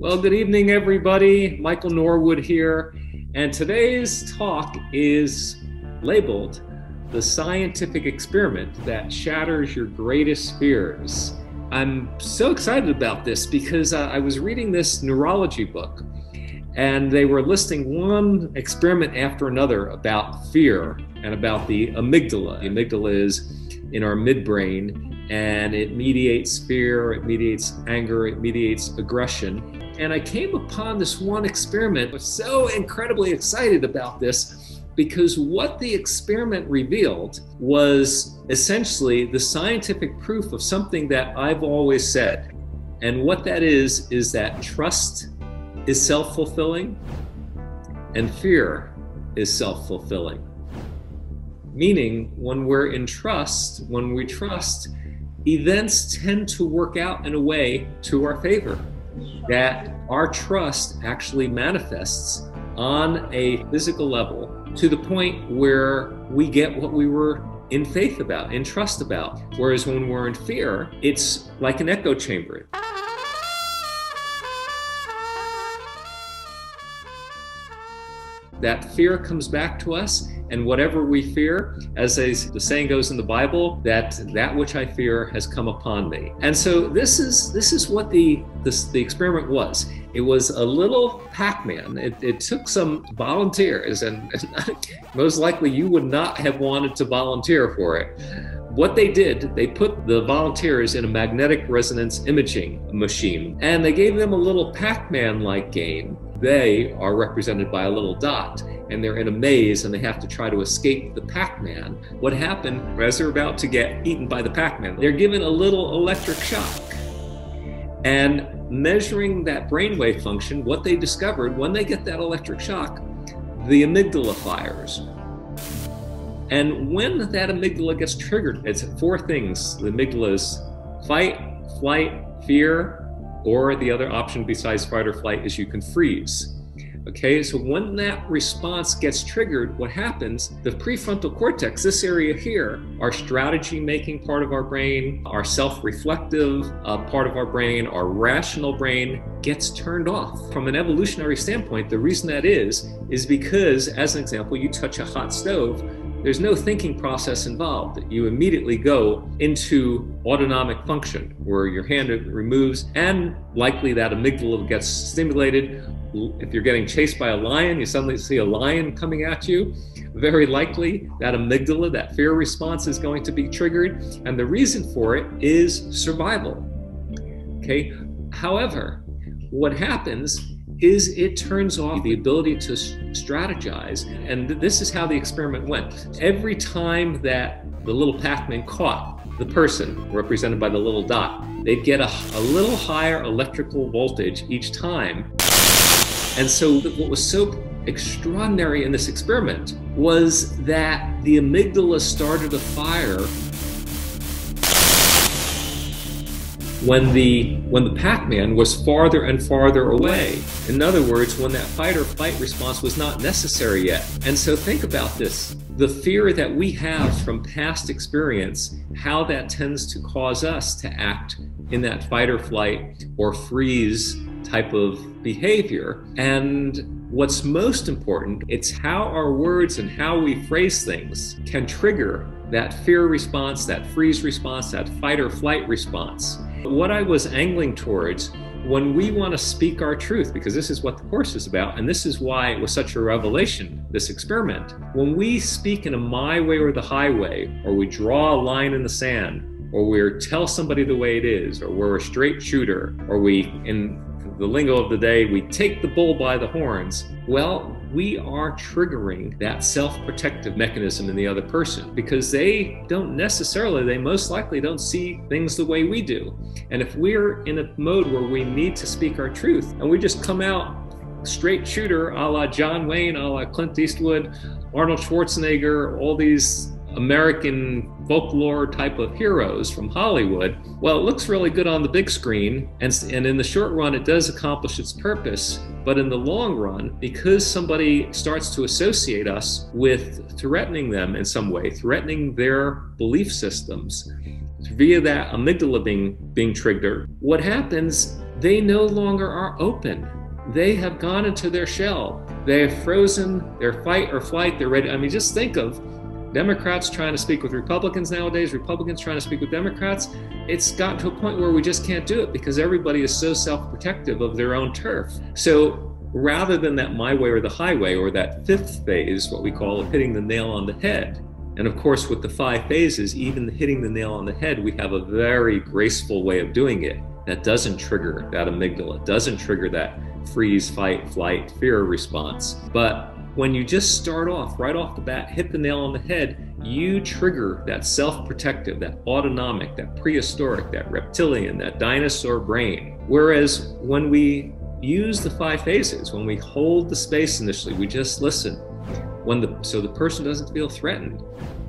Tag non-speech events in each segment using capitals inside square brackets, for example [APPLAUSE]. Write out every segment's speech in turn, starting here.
Well, good evening, everybody. Michael Norwood here, and today's talk is labeled The Scientific Experiment That Shatters Your Greatest Fears. I'm so excited about this because uh, I was reading this neurology book, and they were listing one experiment after another about fear and about the amygdala. The amygdala is in our midbrain and it mediates fear, it mediates anger, it mediates aggression. And I came upon this one experiment. I was so incredibly excited about this because what the experiment revealed was essentially the scientific proof of something that I've always said. And what that is, is that trust is self fulfilling and fear is self fulfilling. Meaning, when we're in trust, when we trust, events tend to work out in a way to our favor that our trust actually manifests on a physical level to the point where we get what we were in faith about, in trust about. Whereas when we're in fear, it's like an echo chamber. That fear comes back to us and whatever we fear, as the saying goes in the Bible, that that which I fear has come upon me. And so this is this is what the this, the experiment was. It was a little Pac-Man. It, it took some volunteers, and, and [LAUGHS] most likely you would not have wanted to volunteer for it. What they did, they put the volunteers in a magnetic resonance imaging machine, and they gave them a little Pac-Man like game they are represented by a little dot and they're in a maze and they have to try to escape the Pac Man. What happened as they're about to get eaten by the Pac Man? They're given a little electric shock. And measuring that brainwave function, what they discovered when they get that electric shock, the amygdala fires. And when that amygdala gets triggered, it's four things. The amygdala is fight, flight, fear, or the other option besides fight or flight is you can freeze. Okay, so when that response gets triggered, what happens? The prefrontal cortex, this area here, our strategy making part of our brain, our self reflective uh, part of our brain, our rational brain gets turned off. From an evolutionary standpoint, the reason that is, is because, as an example, you touch a hot stove, there's no thinking process involved. You immediately go into autonomic function where your hand removes and likely that amygdala gets stimulated. If you're getting chased by a lion, you suddenly see a lion coming at you. Very likely that amygdala, that fear response is going to be triggered. And the reason for it is survival. Okay. However, what happens is it turns off the ability to strategize. And this is how the experiment went. Every time that the little Pac-Man caught the person represented by the little dot, they'd get a, a little higher electrical voltage each time. And so what was so extraordinary in this experiment was that the amygdala started a fire when the when the Pac-Man was farther and farther away. In other words, when that fight or flight response was not necessary yet. And so think about this. The fear that we have from past experience, how that tends to cause us to act in that fight or flight or freeze type of behavior. And what's most important, it's how our words and how we phrase things can trigger that fear response, that freeze response, that fight or flight response. What I was angling towards when we want to speak our truth, because this is what the course is about, and this is why it was such a revelation, this experiment. When we speak in a my way or the highway, or we draw a line in the sand, or we tell somebody the way it is, or we're a straight shooter, or we, in the lingo of the day, we take the bull by the horns. Well, we are triggering that self protective mechanism in the other person because they don't necessarily, they most likely don't see things the way we do. And if we're in a mode where we need to speak our truth and we just come out straight shooter a la John Wayne, a la Clint Eastwood, Arnold Schwarzenegger, all these American folklore type of heroes from Hollywood. Well, it looks really good on the big screen, and, and in the short run, it does accomplish its purpose. But in the long run, because somebody starts to associate us with threatening them in some way, threatening their belief systems, via that amygdala being, being triggered, what happens they no longer are open. They have gone into their shell. They have frozen their fight or flight. They're ready. I mean, just think of Democrats trying to speak with Republicans nowadays, Republicans trying to speak with Democrats. It's gotten to a point where we just can't do it because everybody is so self protective of their own turf. So rather than that my way or the highway or that fifth phase, what we call hitting the nail on the head, and of course, with the five phases, even hitting the nail on the head, we have a very graceful way of doing it that doesn't trigger that amygdala, doesn't trigger that freeze, fight, flight, fear response. But when you just start off right off the bat, hit the nail on the head, you trigger that self protective, that autonomic, that prehistoric, that reptilian, that dinosaur brain. Whereas when we use the five phases, when we hold the space initially, we just listen. When the so the person doesn't feel threatened.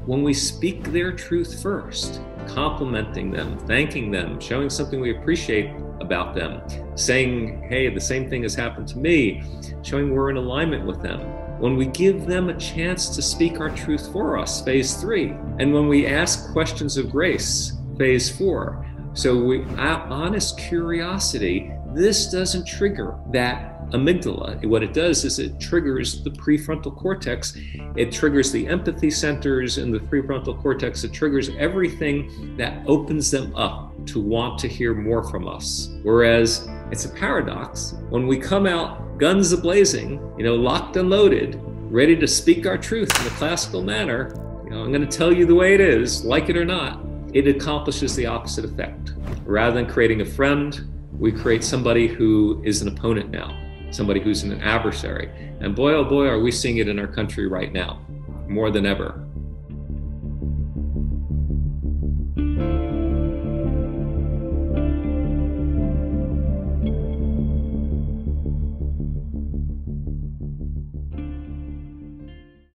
When we speak their truth first, complimenting them, thanking them, showing something we appreciate about them, saying, hey, the same thing has happened to me, showing we're in alignment with them when we give them a chance to speak our truth for us, phase three, and when we ask questions of grace, phase four. So, we, honest curiosity, this doesn't trigger that amygdala. What it does is it triggers the prefrontal cortex. It triggers the empathy centers in the prefrontal cortex. It triggers everything that opens them up to want to hear more from us. Whereas it's a paradox. When we come out guns a blazing, you know, locked and loaded, ready to speak our truth in a classical manner, you know, I'm going to tell you the way it is, like it or not, it accomplishes the opposite effect. Rather than creating a friend, we create somebody who is an opponent now, somebody who's an adversary. And boy, oh boy, are we seeing it in our country right now, more than ever.